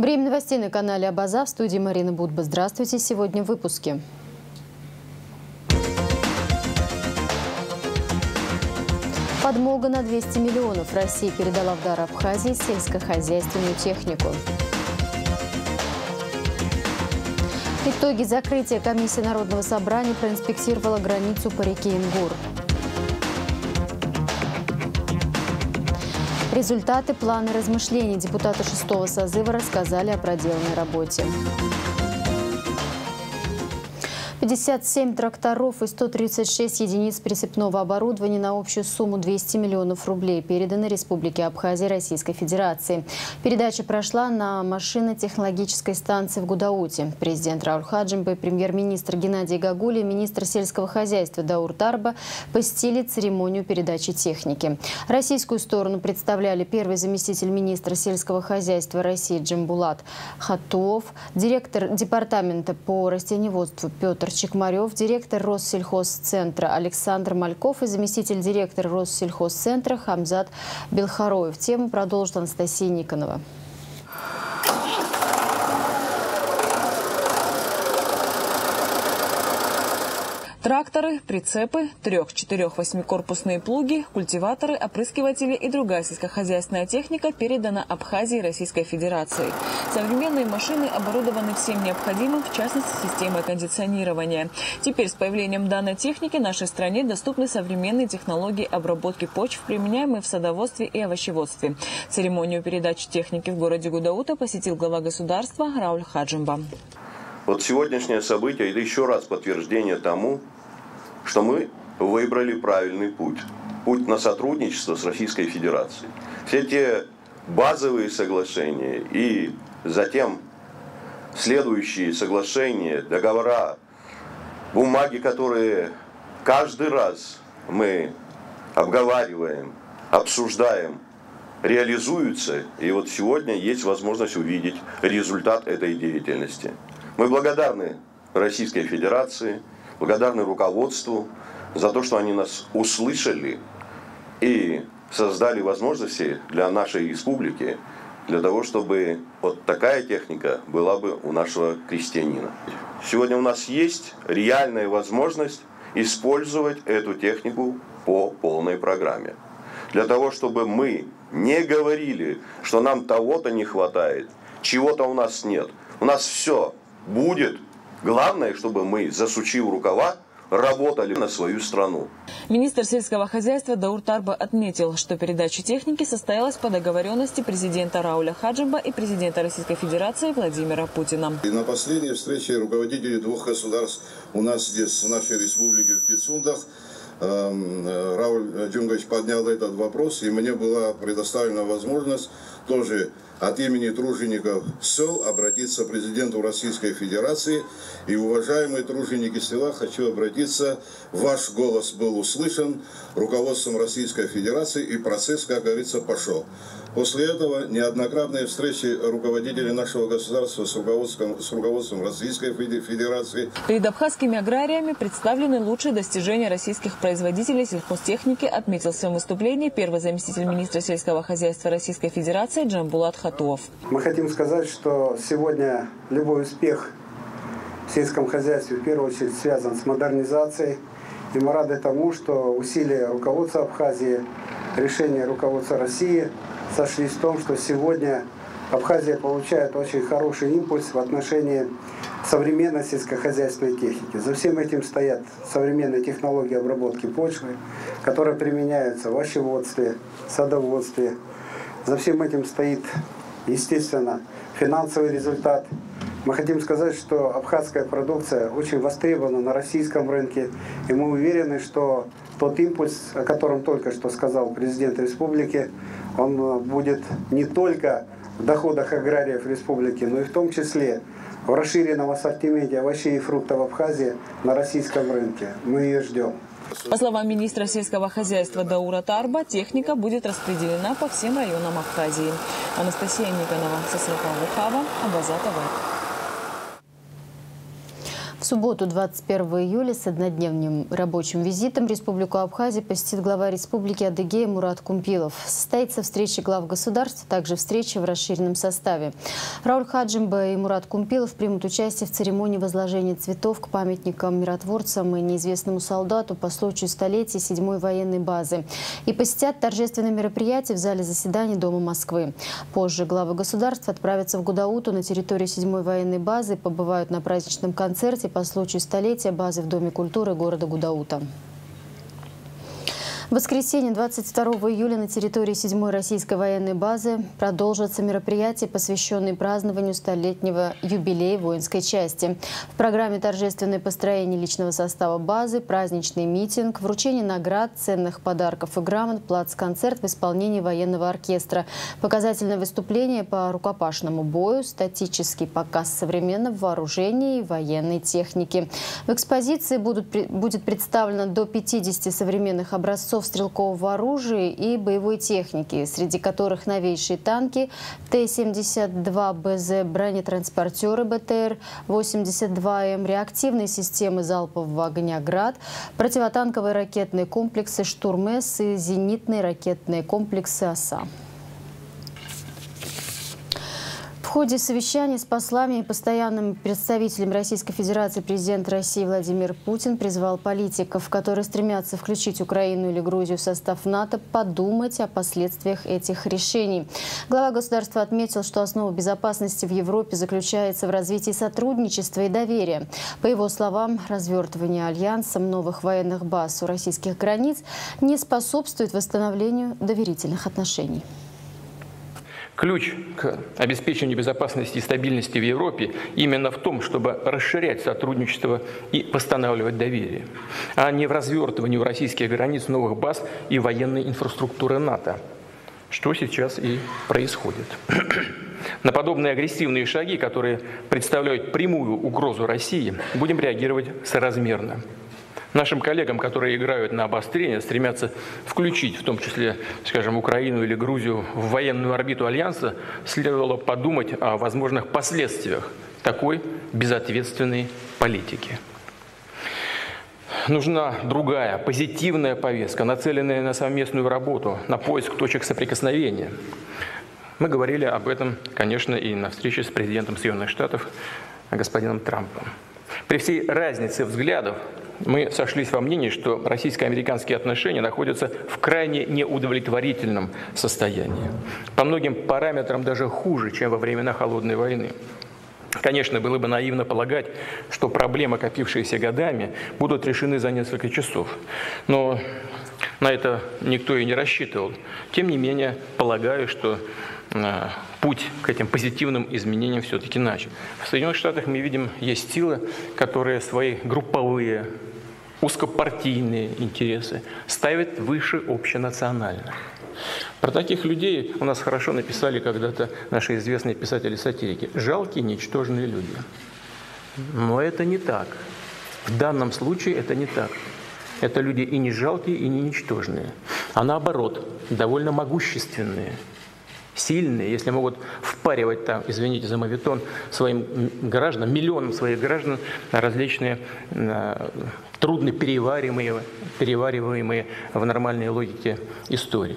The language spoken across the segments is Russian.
Время новостей на канале Абаза. В студии Марина Будба. Здравствуйте. Сегодня в выпуске. Подмога на 200 миллионов. Россия передала в дар Абхазии сельскохозяйственную технику. Итоги закрытия комиссии Народного собрания проинспектировала границу по реке Ингур. Результаты плана размышлений депутаты шестого созыва рассказали о проделанной работе. 57 тракторов и 136 единиц прицепного оборудования на общую сумму 200 миллионов рублей переданы Республике Абхазия Российской Федерации. Передача прошла на машино-технологической станции в Гудауте. Президент Рауль Хаджимба, премьер-министр Геннадий Гагули министр сельского хозяйства Даур Тарба посетили церемонию передачи техники. Российскую сторону представляли первый заместитель министра сельского хозяйства России Джамбулат Хатуов, директор департамента по растениеводству Петр Чекмарев, директор Россельхозцентра Александр Мальков и заместитель директора Россельхозцентра Хамзат Белхароев. Тему продолжит Анастасия Никонова. Тракторы, прицепы, трех-, четырех-, восьмикорпусные плуги, культиваторы, опрыскиватели и другая сельскохозяйственная техника передана Абхазии Российской Федерации. Современные машины оборудованы всем необходимым, в частности, системой кондиционирования. Теперь с появлением данной техники нашей стране доступны современные технологии обработки почв, применяемые в садоводстве и овощеводстве. Церемонию передачи техники в городе Гудаута посетил глава государства Рауль Хаджимба. Вот сегодняшнее событие – это еще раз подтверждение тому, что мы выбрали правильный путь. Путь на сотрудничество с Российской Федерацией. Все те базовые соглашения и затем следующие соглашения, договора, бумаги, которые каждый раз мы обговариваем, обсуждаем, реализуются. И вот сегодня есть возможность увидеть результат этой деятельности. Мы благодарны Российской Федерации, благодарны руководству за то, что они нас услышали и создали возможности для нашей республики, для того, чтобы вот такая техника была бы у нашего крестьянина. Сегодня у нас есть реальная возможность использовать эту технику по полной программе. Для того, чтобы мы не говорили, что нам того-то не хватает, чего-то у нас нет. У нас все будет. Главное, чтобы мы, засучив рукава, работали на свою страну. Министр сельского хозяйства Даур Тарба отметил, что передача техники состоялась по договоренности президента Рауля Хаджиба и президента Российской Федерации Владимира Путина. И на последней встрече руководителей двух государств у нас здесь, в нашей республике, в Пицундах, эм, Рауль Дюнгович поднял этот вопрос, и мне была предоставлена возможность тоже от имени тружеников сел обратиться к президенту Российской Федерации. И, уважаемые труженики села, хочу обратиться, ваш голос был услышан руководством Российской Федерации, и процесс, как говорится, пошел. После этого неоднократные встречи руководителей нашего государства с руководством, с руководством Российской Федерации. Перед абхазскими аграриями представлены лучшие достижения российских производителей сельхозтехники, отметил в своем выступлении первый заместитель министра сельского хозяйства Российской Федерации Джамбулат Хатуов. Мы хотим сказать, что сегодня любой успех в сельском хозяйстве в первую очередь связан с модернизацией. И мы рады тому, что усилия руководства Абхазии, решения руководства России – сошлись в том, что сегодня Абхазия получает очень хороший импульс в отношении современной сельскохозяйственной техники. За всем этим стоят современные технологии обработки почвы, которые применяются в овощеводстве, садоводстве. За всем этим стоит, естественно, финансовый результат. Мы хотим сказать, что абхазская продукция очень востребована на российском рынке, и мы уверены, что тот импульс, о котором только что сказал президент республики, он э, будет не только в доходах аграриев республики, но и в том числе в расширенном ассортименте овощей и фруктов Абхазии на российском рынке. Мы ее ждем. По словам министра сельского хозяйства Даура Тарба, техника будет распределена по всем районам Абхазии. Анастасия Никонова, Сосрухава Хава, Абаза ТВ. субботу, 21 июля, с однодневным рабочим визитом Республику Абхазия посетит глава Республики Адыгея Мурат Кумпилов. Состоится встреча глав государств, также встреча в расширенном составе. Рауль Хаджимба и Мурат Кумпилов примут участие в церемонии возложения цветов к памятникам миротворцам и неизвестному солдату по случаю столетия 7-й военной базы и посетят торжественное мероприятие в зале заседаний Дома Москвы. Позже главы государств отправятся в Гудауту на территорию 7-й военной базы, побывают на праздничном концерте по случаю столетия базы в Доме культуры города Гудаута. В воскресенье 22 июля на территории 7-й российской военной базы продолжатся мероприятия, посвященные празднованию столетнего юбилея воинской части. В программе торжественное построение личного состава базы, праздничный митинг, вручение наград, ценных подарков и грамот, плац-концерт в исполнении военного оркестра, показательное выступление по рукопашному бою, статический показ современного вооружения и военной техники. В экспозиции будут, будет представлено до 50 современных образцов образцов стрелкового оружия и боевой техники, среди которых новейшие танки Т-72БЗ, бронетранспортеры БТР-82М, реактивные системы залпового огня «Град», противотанковые ракетные комплексы «Штурм-С» и зенитные ракетные комплексы «Оса». В ходе совещания с послами и постоянным представителем Российской Федерации президент России Владимир Путин призвал политиков, которые стремятся включить Украину или Грузию в состав НАТО, подумать о последствиях этих решений. Глава государства отметил, что основа безопасности в Европе заключается в развитии сотрудничества и доверия. По его словам, развертывание альянсом новых военных баз у российских границ не способствует восстановлению доверительных отношений. Ключ к обеспечению безопасности и стабильности в Европе именно в том, чтобы расширять сотрудничество и восстанавливать доверие, а не в развертывании у российских границ новых баз и военной инфраструктуры НАТО, что сейчас и происходит. На подобные агрессивные шаги, которые представляют прямую угрозу России, будем реагировать соразмерно. Нашим коллегам, которые играют на обострение, стремятся включить, в том числе, скажем, Украину или Грузию в военную орбиту Альянса, следовало подумать о возможных последствиях такой безответственной политики. Нужна другая, позитивная повестка, нацеленная на совместную работу, на поиск точек соприкосновения. Мы говорили об этом, конечно, и на встрече с президентом Соединенных Штатов господином Трампом. При всей разнице взглядов мы сошлись во мнении, что российско-американские отношения находятся в крайне неудовлетворительном состоянии. По многим параметрам даже хуже, чем во времена Холодной войны. Конечно, было бы наивно полагать, что проблемы, копившиеся годами, будут решены за несколько часов. Но на это никто и не рассчитывал. Тем не менее, полагаю, что э, путь к этим позитивным изменениям все-таки начат. В Соединенных Штатах мы видим, есть силы, которые свои групповые узкопартийные интересы ставят выше общенациональных. Про таких людей у нас хорошо написали когда-то наши известные писатели-сатирики. Жалкие, ничтожные люди. Но это не так. В данном случае это не так. Это люди и не жалкие, и не ничтожные, а наоборот, довольно могущественные, сильные, если могут впаривать там, извините за мавитон, своим гражданам, миллионам своих граждан различные э, трудно перевариваемые, перевариваемые в нормальной логике истории.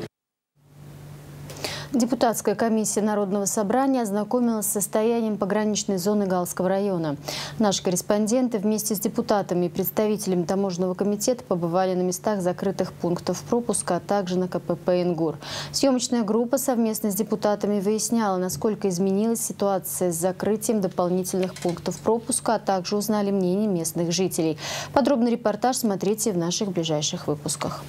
Депутатская комиссия Народного собрания ознакомилась с состоянием пограничной зоны Галского района. Наши корреспонденты вместе с депутатами и представителями таможенного комитета побывали на местах закрытых пунктов пропуска, а также на КПП «Ингур». Съемочная группа совместно с депутатами выясняла, насколько изменилась ситуация с закрытием дополнительных пунктов пропуска, а также узнали мнение местных жителей. Подробный репортаж смотрите в наших ближайших выпусках.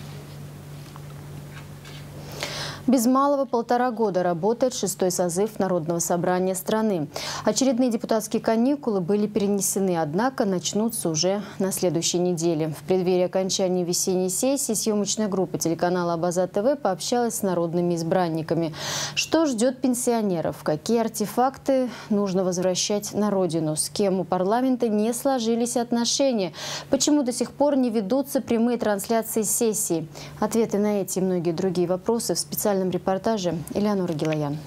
Без малого полтора года работает шестой созыв Народного собрания страны. Очередные депутатские каникулы были перенесены, однако начнутся уже на следующей неделе. В преддверии окончания весенней сессии съемочная группа телеканала «Абаза ТВ» пообщалась с народными избранниками. Что ждет пенсионеров? Какие артефакты нужно возвращать на родину? С кем у парламента не сложились отношения? Почему до сих пор не ведутся прямые трансляции сессии? Ответы на эти и многие другие вопросы в специальном специальном репортаже Элеонора Гилоян.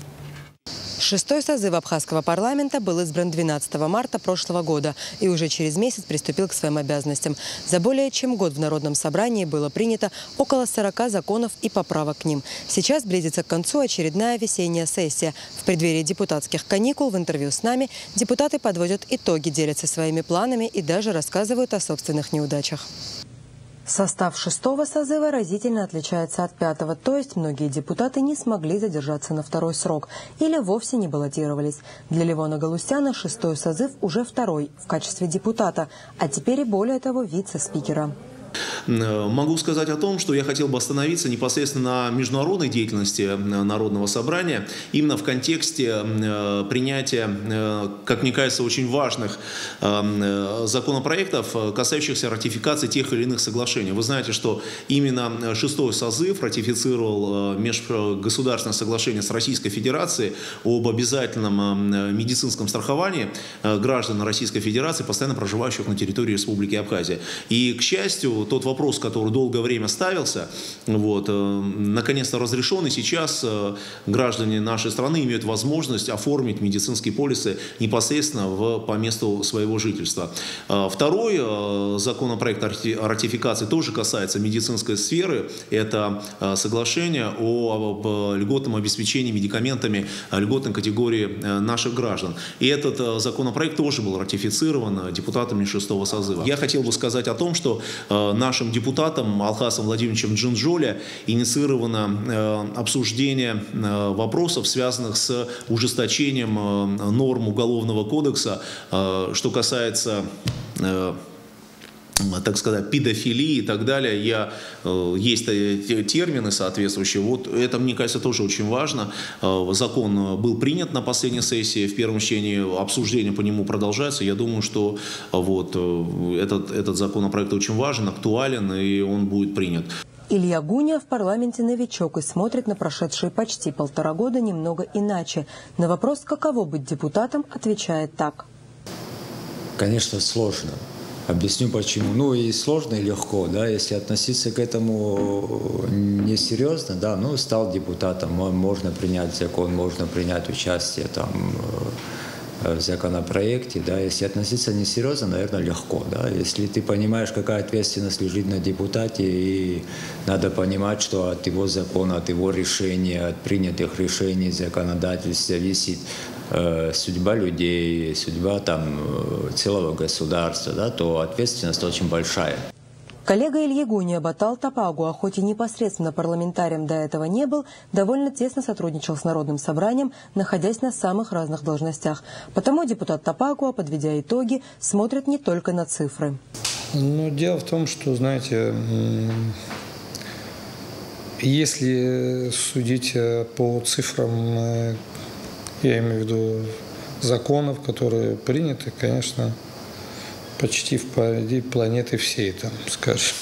Шестой созыв Абхазского парламента был избран 12 марта прошлого года и уже через месяц приступил к своим обязанностям. За более чем год в Народном собрании было принято около 40 законов и поправок к ним. Сейчас близится к концу очередная весенняя сессия. В преддверии депутатских каникул в интервью с нами депутаты подводят итоги, делятся своими планами и даже рассказывают о собственных неудачах. Состав шестого созыва разительно отличается от пятого, то есть многие депутаты не смогли задержаться на второй срок или вовсе не баллотировались. Для Левона Галустяна шестой созыв уже второй в качестве депутата, а теперь и более того вице-спикера. Э, могу сказать о том, что я хотел бы остановиться непосредственно на международной деятельности э, Народного собрания, именно в контексте э, принятия, как мне кажется, очень важных законопроектов, касающихся ратификации тех или иных соглашений. Вы знаете, что именно шестой созыв ратифицировал межгосударственное соглашение с Российской Федерацией об обязательном медицинском страховании граждан Российской Федерации, постоянно проживающих на территории Республики Абхазия. И, к счастью, тот вопрос, который долгое время ставился, вот, э, наконец-то разрешен, и сейчас э, граждане нашей страны имеют возможность оформить медицинские полисы непосредственно в, по месту своего жительства. Э, второй законопроект о ратификации тоже касается медицинской сферы. Это соглашение о льготном обеспечении медикаментами льготной категории наших граждан. И этот законопроект тоже был ратифицирован депутатами шестого созыва. Я хотел бы сказать о том, что нашим депутатом Алхасом Владимировичем Джинджоля инициировано э, обсуждение э, вопросов, связанных с ужесточением э, норм Уголовного кодекса, что касается так сказать, педофилии и так далее, я, э, есть термины соответствующие. Вот это, мне кажется, тоже очень важно. Э, закон был принят на последней сессии, в первом чтении обсуждение по нему продолжается. Я думаю, что э, вот, этот, этот законопроект очень важен, актуален, и он будет принят. Илья Гуня в парламенте новичок и смотрит на прошедшие почти полтора года немного иначе. На вопрос, каково быть депутатом, отвечает так. Конечно, сложно. Объясню почему. Ну и сложно и легко, да, если относиться к этому несерьезно, да, ну стал депутатом, можно принять закон, можно принять участие там э, в законопроекте, да, если относиться несерьезно, наверное, легко, да, если ты понимаешь, какая ответственность лежит на депутате, и надо понимать, что от его закона, от его решения, от принятых решений законодательств зависит Э, судьба людей, судьба там э, целого государства, да, то ответственность очень большая. Коллега Ильи Гуния Батал Тапагу, а хоть и непосредственно парламентарием до этого не был, довольно тесно сотрудничал с Народным собранием, находясь на самых разных должностях. Потому депутат Тапагуа, подведя итоги, смотрит не только на цифры. Ну, дело в том, что, знаете, если судить э, по цифрам я имею в виду законов, которые приняты, конечно, почти впереди планеты всей, там, скажем.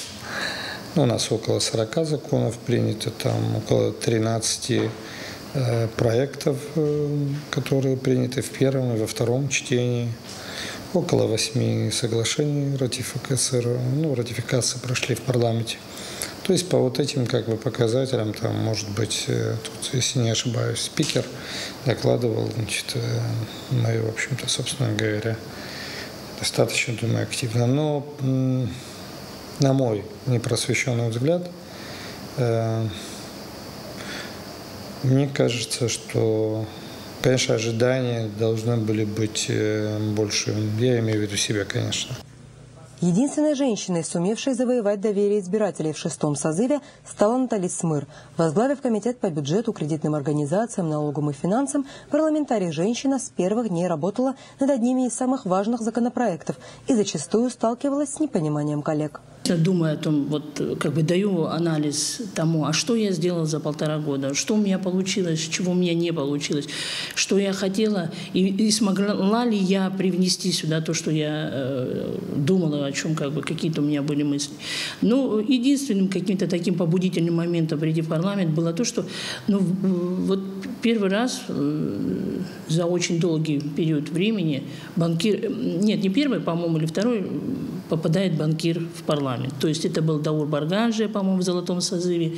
Ну, у нас около 40 законов принято, там около 13 э, проектов, э, которые приняты в первом и во втором чтении. Около восьми соглашений ратификации, ну, ратификации прошли в парламенте. То есть по вот этим как бы показателям, там, может быть, э, тут, если не ошибаюсь, спикер докладывал, значит, э, мы, в общем-то, собственно говоря, достаточно, думаю, активно. Но, на мой непросвещенный взгляд, э, мне кажется, что, конечно, ожидания должны были быть больше. Я имею в виду себя, конечно. Единственной женщиной, сумевшей завоевать доверие избирателей в шестом созыве, стала Наталья Смыр. Возглавив комитет по бюджету, кредитным организациям, налогам и финансам, парламентарий женщина с первых дней работала над одними из самых важных законопроектов и зачастую сталкивалась с непониманием коллег. Думаю о том, вот как бы даю анализ тому, а что я сделала за полтора года, что у меня получилось, чего у меня не получилось, что я хотела и, и смогла ли я привнести сюда то, что я э, думала, о чем как бы какие-то у меня были мысли. Ну, единственным каким-то таким побудительным моментом прийти в парламент было то, что ну, вот первый раз э, за очень долгий период времени банкир, нет, не первый, по-моему, или второй попадает банкир в парламент. То есть это был Даур Барганжи, по-моему, в золотом созыве.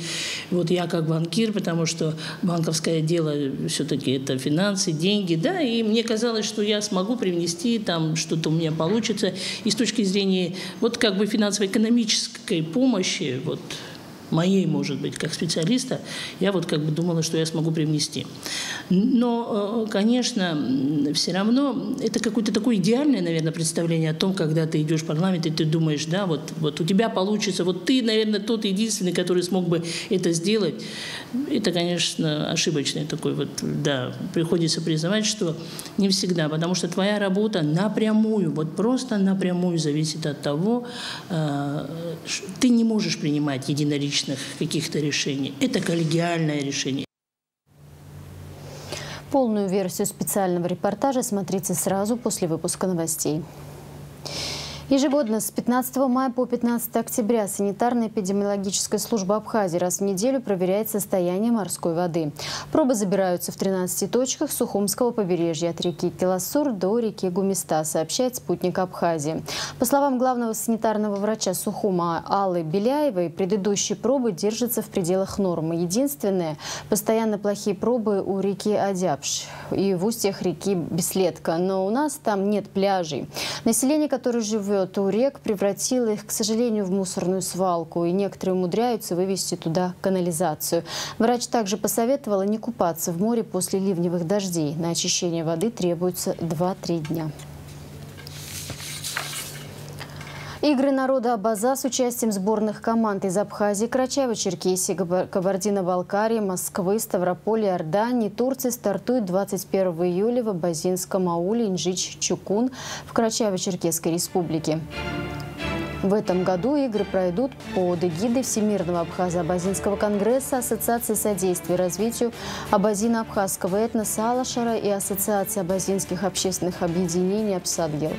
Вот я как банкир, потому что банковское дело все-таки это финансы, деньги, да, и мне казалось, что я смогу привнести, там что-то у меня получится. И с точки зрения вот как бы финансово-экономической помощи, вот моей, может быть, как специалиста, я вот как бы думала, что я смогу привнести. Но, э, конечно, все равно это какое-то такое идеальное, наверное, представление о том, когда ты идешь в парламент, и ты думаешь, да, вот, вот у тебя получится, вот ты, наверное, тот единственный, который смог бы это сделать. Это, конечно, ошибочный такой вот, да, приходится признавать, что не всегда, потому что твоя работа напрямую, вот просто напрямую зависит от того, э, ты не можешь принимать единолично единоличных каких-то решений. Это коллегиальное решение. Полную версию специального репортажа смотрите сразу после выпуска новостей. Ежегодно с 15 мая по 15 октября санитарно-эпидемиологическая служба Абхазии раз в неделю проверяет состояние морской воды. Пробы забираются в 13 точках Сухумского побережья от реки Киласур до реки Гумиста, сообщает спутник Абхазии. По словам главного санитарного врача Сухума Аллы Беляевой, предыдущие пробы держатся в пределах нормы. Единственное, постоянно плохие пробы у реки Адябш и в устьях реки Беследка. Но у нас там нет пляжей. Население, которое живет живет у рек, превратила их, к сожалению, в мусорную свалку, и некоторые умудряются вывести туда канализацию. Врач также посоветовала не купаться в море после ливневых дождей. На очищение воды требуется 2-3 дня. Игры народа Абаза с участием сборных команд из Абхазии, Карачаева-Черкесии, Кабардино-Балкарии, Москвы, Ставрополя, Иордании, Турции стартуют 21 июля в Абазинском ауле Инжич-Чукун в Карачаево-Черкесской республике. В этом году игры пройдут под эгидой Всемирного Абхазо-Абазинского конгресса, Ассоциации содействия развитию абазино-абхазского этноса Алашара и Ассоциации абазинских общественных объединений «Абсадгел».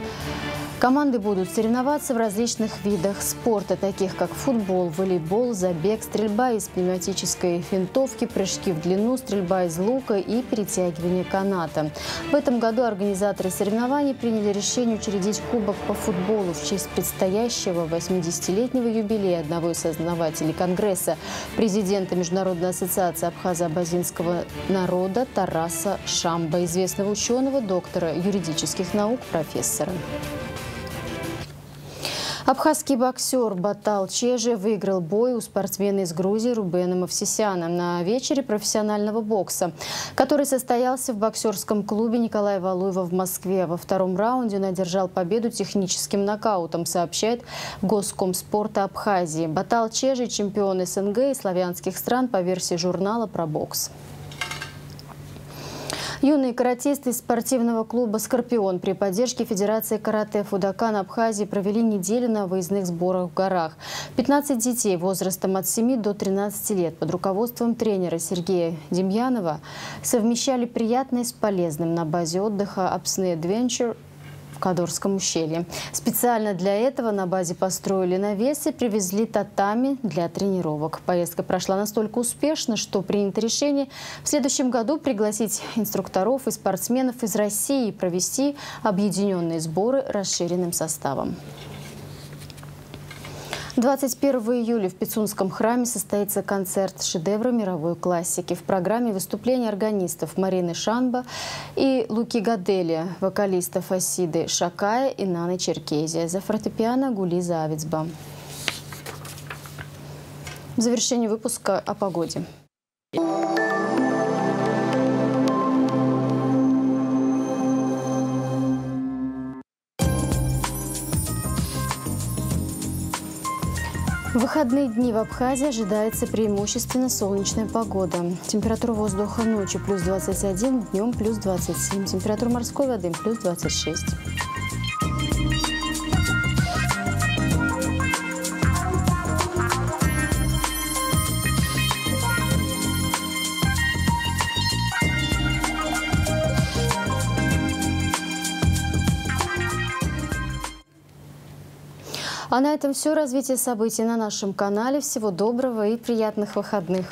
Команды будут соревноваться в различных видах спорта, таких как футбол, волейбол, забег, стрельба из пневматической винтовки, прыжки в длину, стрельба из лука и перетягивание каната. В этом году организаторы соревнований приняли решение учредить Кубок по футболу в честь предстоящего 80-летнего юбилея одного из основателей Конгресса, президента Международной ассоциации абхазо-абазинского народа Тараса Шамба, известного ученого, доктора юридических наук, профессора. Абхазский боксер Батал Чеже выиграл бой у спортсмена из Грузии Рубена Мавсисяна на вечере профессионального бокса, который состоялся в боксерском клубе Николая Валуева в Москве. Во втором раунде он одержал победу техническим нокаутом, сообщает Госкомспорта Абхазии. Батал Чеже – чемпион СНГ и славянских стран по версии журнала про бокс. Юные каратисты из спортивного клуба «Скорпион» при поддержке Федерации карате Фудакан Абхазии провели неделю на выездных сборах в горах. 15 детей возрастом от 7 до 13 лет под руководством тренера Сергея Демьянова совмещали приятное с полезным на базе отдыха «Апсне Adventure Кадорском ущелье. Специально для этого на базе построили навесы, привезли татами для тренировок. Поездка прошла настолько успешно, что принято решение в следующем году пригласить инструкторов и спортсменов из России и провести объединенные сборы расширенным составом. 21 июля в Пицунском храме состоится концерт шедевра мировой классики. В программе выступления органистов Марины Шанба и Луки Гадели, вокалистов Асиды Шакая и Наны Черкезия. За фортепиано Гулиза Авицба. В завершении выпуска о погоде. В выходные дни в Абхазии ожидается преимущественно солнечная погода. Температура воздуха ночью плюс 21, днем плюс 27. Температура морской воды плюс 26. А на этом все развитие событий на нашем канале. Всего доброго и приятных выходных.